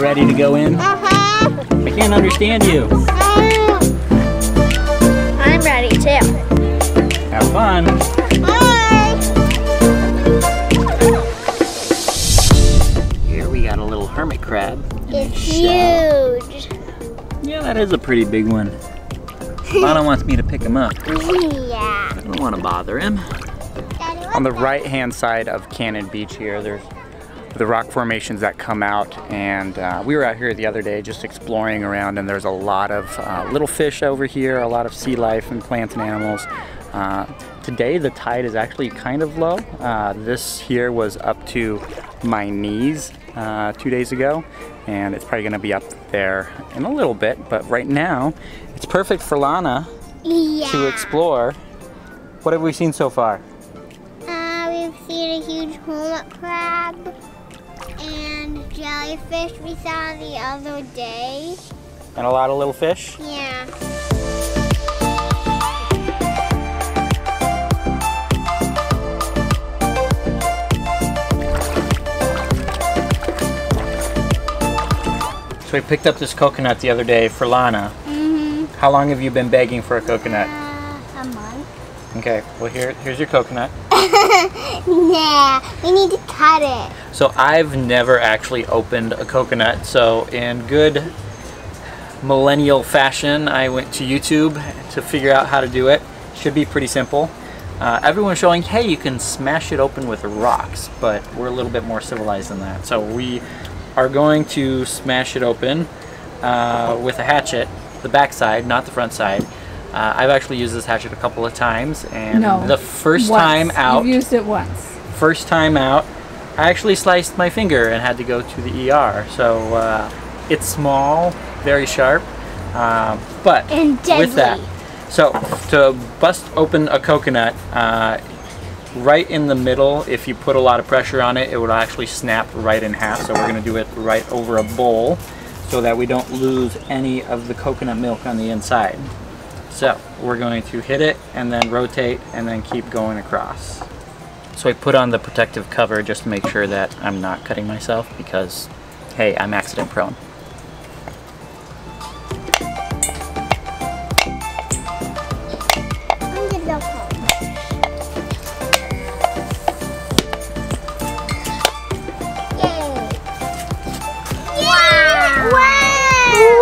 all ready to go in? Uh-huh. I can't understand you. I'm ready too. Have fun. Bye. Here we got a little hermit crab. It's huge. Yeah, that is a pretty big one. Lana wants me to pick him up. Yeah. I don't want to bother him. Daddy, On the right hand side of Cannon Beach here, there's the rock formations that come out and uh, we were out here the other day just exploring around and there's a lot of uh, little fish over here, a lot of sea life and plants and animals. Uh, today the tide is actually kind of low. Uh, this here was up to my knees uh, two days ago and it's probably going to be up there in a little bit but right now it's perfect for Lana Yeah. to explore. What have we seen so far? Uh, we've seen a huge hermit crab jellyfish we saw the other day. And a lot of little fish? Yeah. So we picked up this coconut the other day for Lana. Mm-hmm. How long have you been begging for a coconut? Uh, a month. Okay, well here, here's your coconut. yeah, we need to cut it. So I've never actually opened a coconut, so in good millennial fashion, I went to YouTube to figure out how to do it. Should be pretty simple. Uh, everyone's showing, hey, you can smash it open with rocks, but we're a little bit more civilized than that. So we are going to smash it open uh, with a hatchet, the back side, not the front side. Uh, I've actually used this hatchet a couple of times, and No. the first Once. time out, You've used it once. first time out, I actually sliced my finger and had to go to the ER. So uh, it's small, very sharp, uh, but And with that, so to bust open a coconut, uh, right in the middle, if you put a lot of pressure on it, it would actually snap right in half. So we're gonna do it right over a bowl so that we don't lose any of the coconut milk on the inside. So we're going to hit it and then rotate and then keep going across. So I put on the protective cover just to make sure that I'm not cutting myself because, hey, I'm accident prone. I'm gonna go home. Yay! Wow!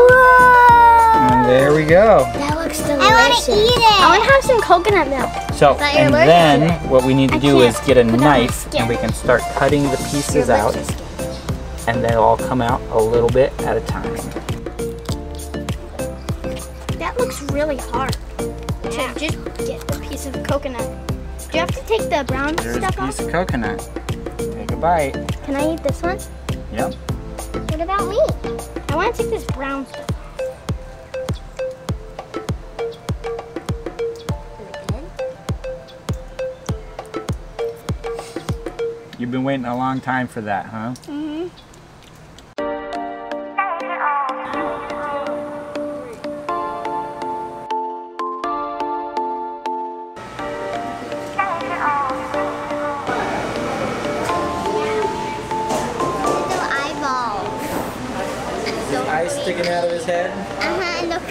Wow! And there we go. That. I want to eat it. I want to have some coconut milk. So, and then what we need to I do is get a put it on my knife and we can start cutting the pieces out and they'll all come out a little bit at a time. That looks really hard to just get a piece of coconut. Do you have to take the brown There's a stuff piece off? of coconut. Take a bite. Can I eat this one? Yep. What about me? I want to take this brown stuff You've been waiting a long time for that, huh? Mm-hmm. Little. Eyes sticking out of his head. Uh-huh, look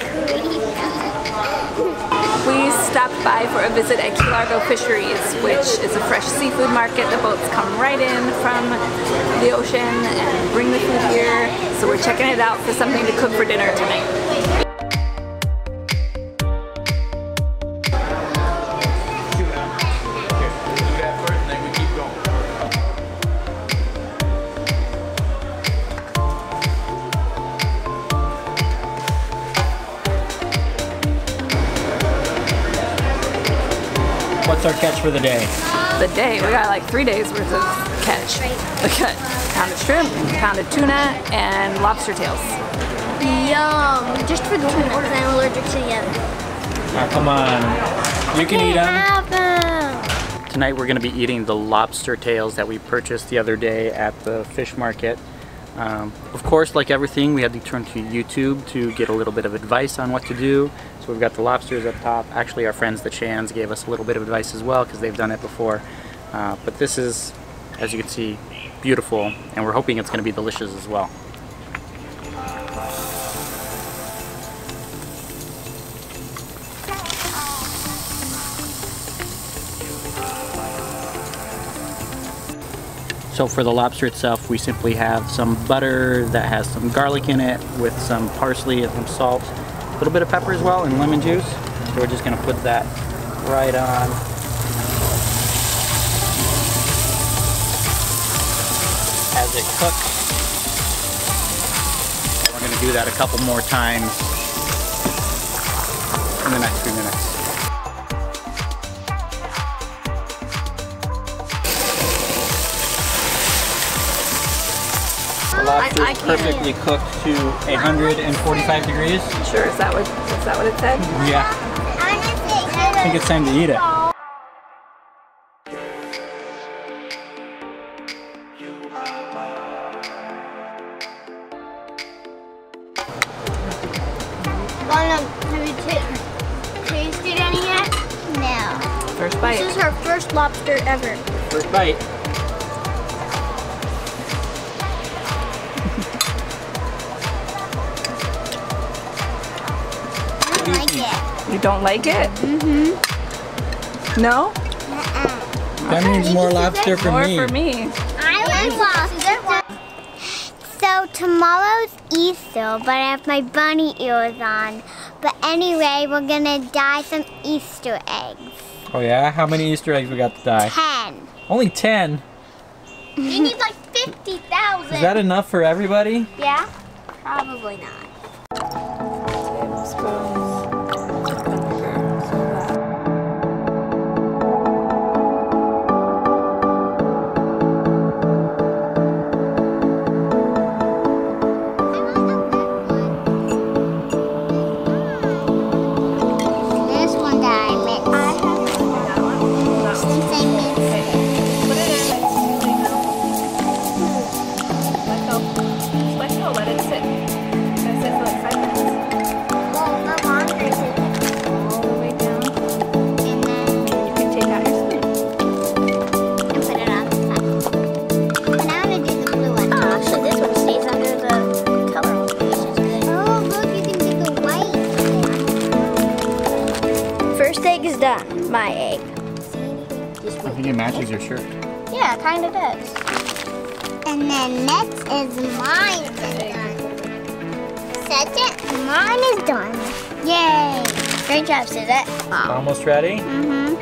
creepy. We stopped by for a visit at Key Largo Fisheries, which is a fresh seafood market. The boats come right in from the ocean and bring the food here. So we're checking it out for something to cook for dinner tonight. What's our catch for the day? The day, we got like three days worth of catch. We got pounded shrimp, pounded tuna, and lobster tails. Yum. Just for the tuna, because I'm allergic to the other. Oh, come on. You can eat them. Have them. Tonight we're going to be eating the lobster tails that we purchased the other day at the fish market. Um, of course, like everything, we had to turn to YouTube to get a little bit of advice on what to do. So we've got the lobsters up top. Actually, our friends the Chans gave us a little bit of advice as well because they've done it before. Uh, but this is, as you can see, beautiful, and we're hoping it's going to be delicious as well. So for the lobster itself, we simply have some butter that has some garlic in it with some parsley and some salt a little bit of pepper as well, and lemon juice. So we're just gonna put that right on. As it cooks. We're gonna do that a couple more times in the next few minutes. Lobster I is can't- perfectly cooked to 145 degrees. Sure, is that what is that what it said? Yeah, I think it's time to eat it. Lana, have you tasted any yet? No. First bite. This is her first lobster ever. First bite. Don't like it. You don't like it? Mm-hmm. No? That means more lobster for More me. for me. I like lobster. So tomorrow's Easter, but I have my bunny ears on. But anyway, we're gonna dye some Easter eggs. Oh yeah? How many Easter eggs we got to die? Ten. Only 10. You need like fifty thousand. Is that enough for everybody? Yeah? Probably not. This mine is done. Second, mine is done. Yay! Great job, Suzette. Almost ready? Mm-hmm.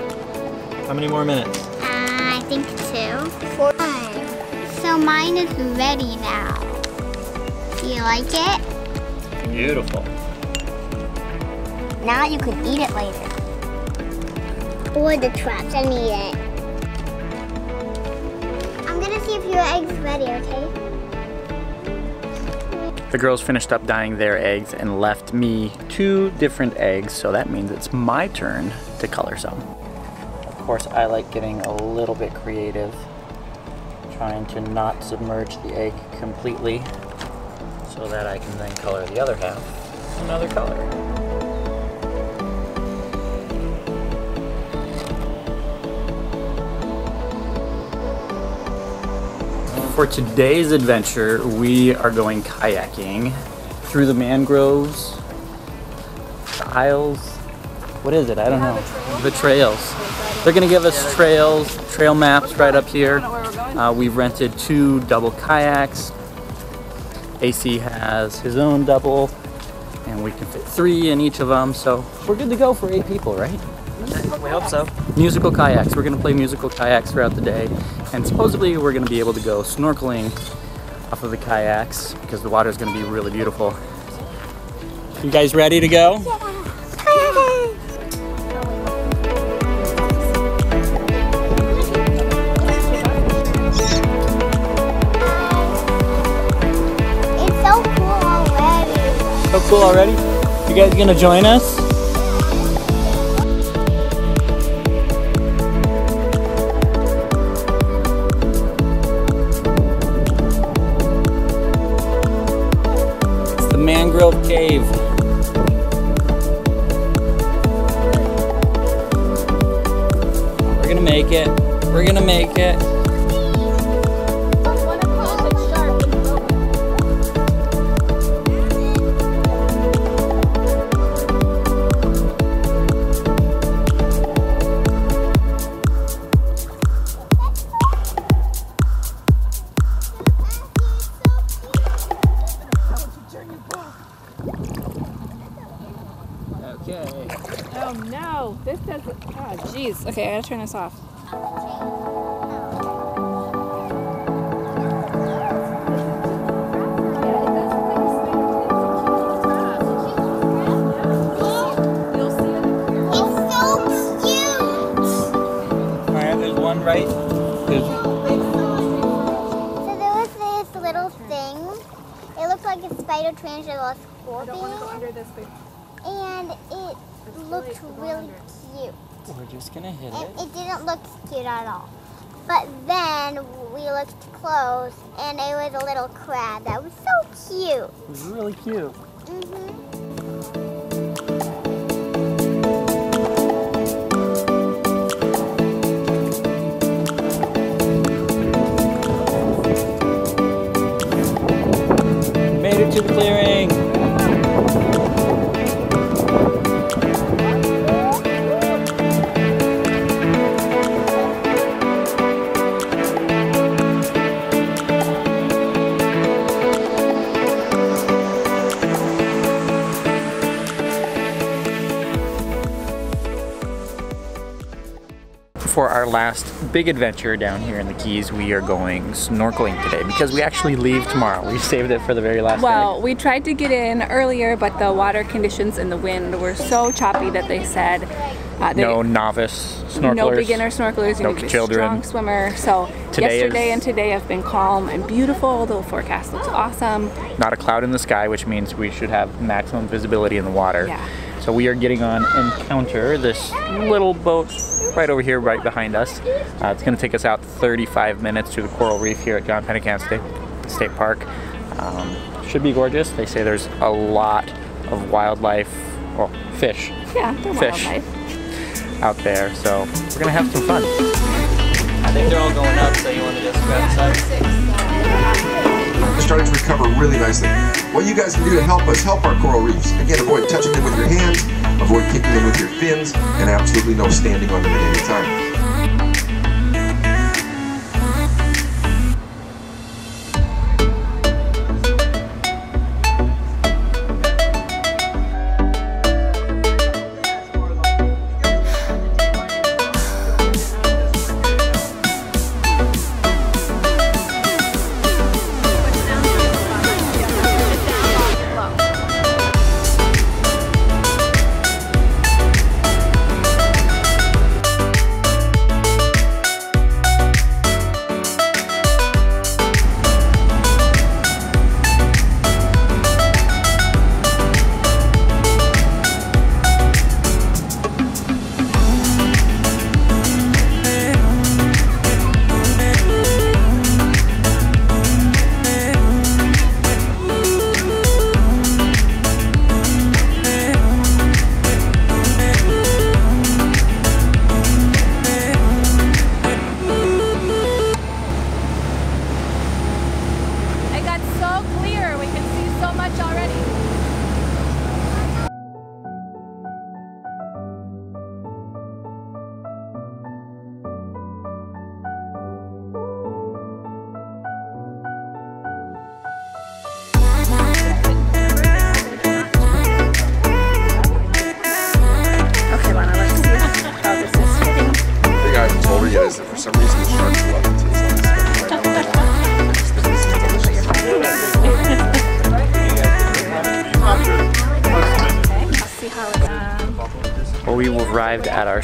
How many more minutes? I think two. Four. So mine is ready now. Do you like it? Beautiful. Now you can eat it later. Or the traps and eat it. I'm gonna see if your egg's ready, okay? The girls finished up dyeing their eggs and left me two different eggs, so that means it's my turn to color some. Of course, I like getting a little bit creative, trying to not submerge the egg completely so that I can then color the other half another color. For today's adventure, we are going kayaking through the mangroves, the isles. What is it? I don't know. The trails. They're gonna give us trails, trail maps right up here. Uh, we've rented two double kayaks. AC has his own double, and we can fit three in each of them. So we're good to go for eight people, right? We hope so. musical kayaks. We're gonna play musical kayaks throughout the day, and supposedly we're gonna be able to go snorkeling off of the kayaks because the water is gonna be really beautiful. You guys ready to go? It's so cool already. So cool already. You guys gonna join us? make it. Okay. Oh no, this doesn't, oh jeez. Okay, I gotta turn this off. Like a spider tarantula scorpion. this way. And it looked really cute. We're just gonna hit And it. it didn't look cute at all. But then we looked close and it was a little crab that was so cute. It was really cute. hmm our last big adventure down here in the Keys, we are going snorkeling today because we actually leave tomorrow. We saved it for the very last Well, we tried to get in earlier, but the water conditions and the wind were so choppy that they said uh, they, No novice snorkelers. no beginner snorkelers. You no need to be a children. strong swimmer. So Today yesterday and today have been calm and beautiful. The forecast looks awesome. Not a cloud in the sky, which means we should have maximum visibility in the water. Yeah. So we are getting on Encounter, this little boat right over here, right behind us. Uh, it's going to take us out 35 minutes to the coral reef here at John Pennekamp State, State Park. Um, should be gorgeous. They say there's a lot of wildlife, well, fish Yeah, they're Fish. wildlife. out there. So we're going to have some fun. I think they're all going up, so you want to just grab some? They're starting to recover really nicely. What you guys can do to help us help our coral reefs. Again, avoid touching them with your hands, avoid kicking them with your fins, and absolutely no standing on them at any time.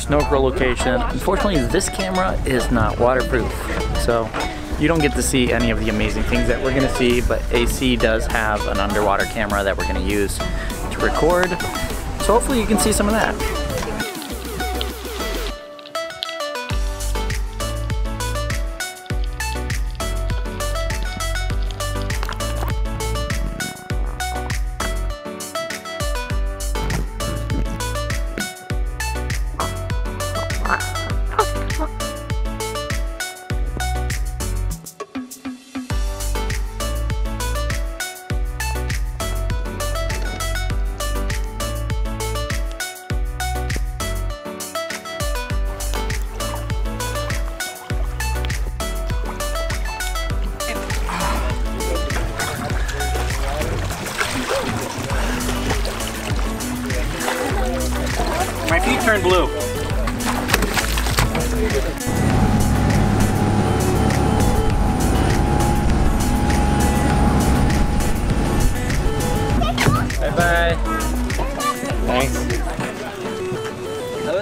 Snorkel location. Unfortunately, this camera is not waterproof, so you don't get to see any of the amazing things that we're gonna see, but AC does have an underwater camera that we're gonna use to record. So hopefully you can see some of that.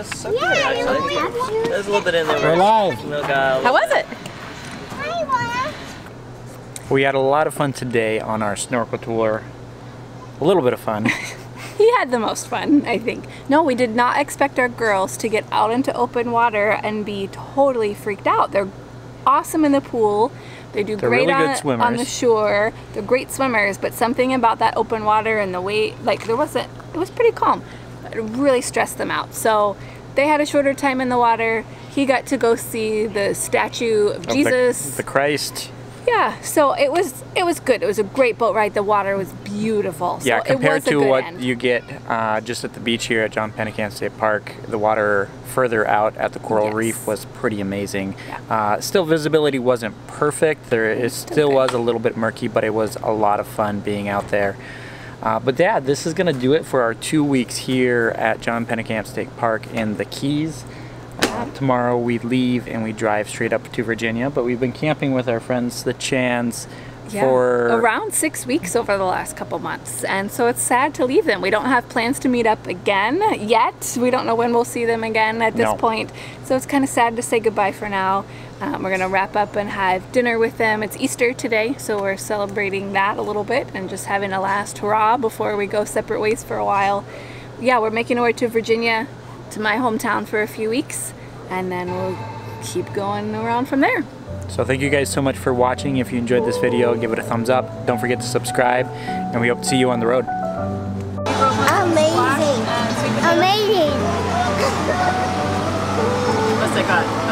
There's a little bit in there. We're live. Milk aisle. How was it? Hi, Mama. We had a lot of fun today on our snorkel tour. A little bit of fun. He had the most fun, I think. No, we did not expect our girls to get out into open water and be totally freaked out. They're awesome in the pool. They do They're great really good on, swimmers. on the shore. They're great swimmers, but something about that open water and the way, like, there wasn't, it was pretty calm. It really stressed them out. So they had a shorter time in the water. He got to go see the statue of Of Jesus. The, Christ. yeah, so it was it was good. It was a great boat ride. The water was beautiful. So yeah, it compared was a to what end. you get uh, just at the beach here at John Pennekamp State Park, the water further out at the Coral Yes. Reef was pretty amazing. Yeah. Uh, still, visibility wasn't perfect. There it still okay. was a little bit murky, but it was a lot of fun being out there. Uh, but yeah, this is going to do it for our two weeks here at John Pennekamp State Park in the Keys. Uh, tomorrow we leave and we drive straight up to Virginia, but we've been camping with our friends, the Chans, Yeah, for around six weeks over the last couple months, and so it's sad to leave them. We don't have plans to meet up again yet. We don't know when we'll see them again at this No. point, so it's kind of sad to say goodbye for now. Um, we're gonna wrap up and have dinner with them. It's Easter today, so we're celebrating that a little bit and just having a last hurrah before we go separate ways for a while. Yeah, we're making our way to Virginia, to my hometown for a few weeks, and then we'll keep going around from there. So thank you guys so much for watching. If you enjoyed this video, give it a thumbs up. Don't forget to subscribe, and we hope to see you on the road. Amazing. Amazing. What's it got?